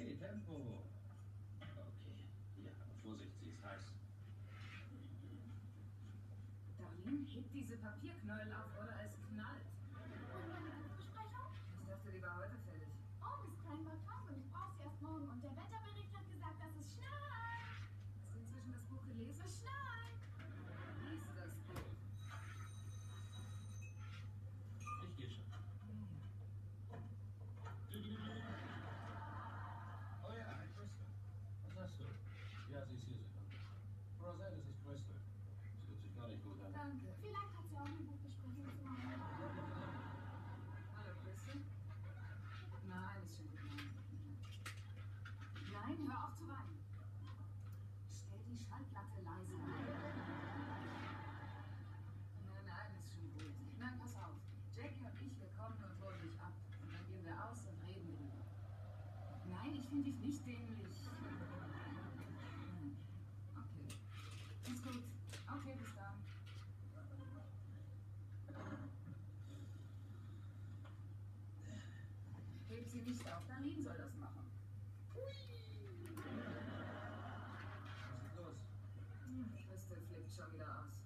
Hey, Tempo. Okay. Ja, Vorsicht, sie ist heiß. Darlene, heb diese Papierknäuel Ja, sie ist hier, Sekunde. Rosette, das ist Bristol. Das hört sich gar nicht gut an. Danke. Vielleicht hat sie auch eine Buchbesprechung zu machen. Hallo. Nein, ist schon gut. Nein, hör auf zu weinen. Stell die Schallplatte leise. Nein, nein, ist schon gut. Nein, pass auf. Jackie und ich, wir kommen und holen dich ab. Und dann gehen wir aus und reden drüber. Nein, ich finde dich nicht dämlich. steht sie nicht auf. Darlene soll das machen. Hui! Was ist los? Hm, Crystal flippt schon wieder aus.